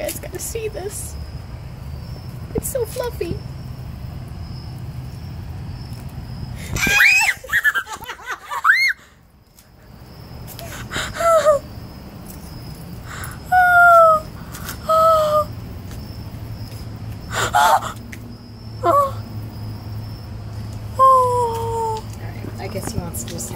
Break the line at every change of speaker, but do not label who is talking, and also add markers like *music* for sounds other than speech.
guys gotta see this. It's so fluffy. *laughs*
I guess he wants to just